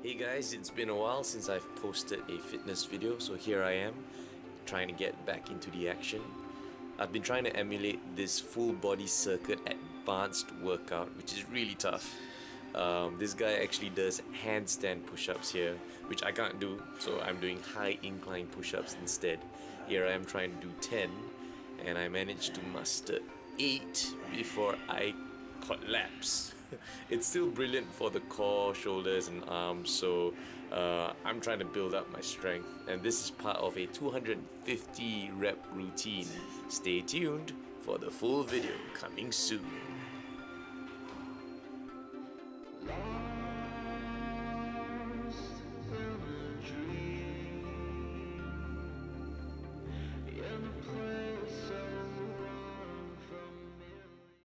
Hey guys, it's been a while since I've posted a fitness video, so here I am trying to get back into the action. I've been trying to emulate this full body circuit advanced workout, which is really tough. Um, this guy actually does handstand push-ups here, which I can't do, so I'm doing high incline push-ups instead. Here I am trying to do 10, and I managed to muster 8 before I collapse. it's still brilliant for the core, shoulders, and arms, so uh, I'm trying to build up my strength, and this is part of a 250 rep routine. Stay tuned for the full video coming soon.